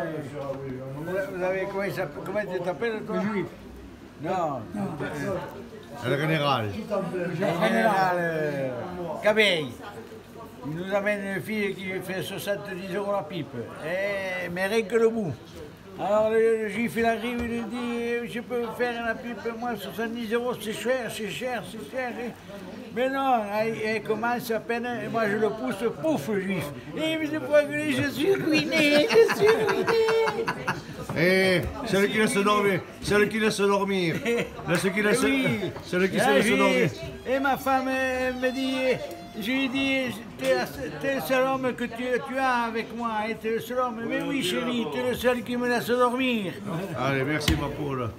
Vous avez, comment, il s'appelle- comment tu t'appelles toi Juif. Non, Le général. le général euh, Cabeille. Il nous amène une fille qui fait 70 euros la pipe, Eh, mais rien que le bout. Alors le, juif il arrive, il lui dit Je peux faire la pipe, moi 70 euros c'est cher, c'est cher, c'est cher. Mais non, il, commence à peine, et moi je le pousse, pouf le juif. Et il me dit je suis ruiné, je suis ruiné. Et celui qui laisse dormir. Celui qui laisse dormir. Le- Celui qui laisse, Eh qui se laisse j'ai- dormir. Et ma femme me dit, je lui dis, t'es le seul homme que tu, tu as avec moi, et t'es le seul homme. Mais oui chérie, t'es le seul qui me laisse dormir. Allez, merci ma poule.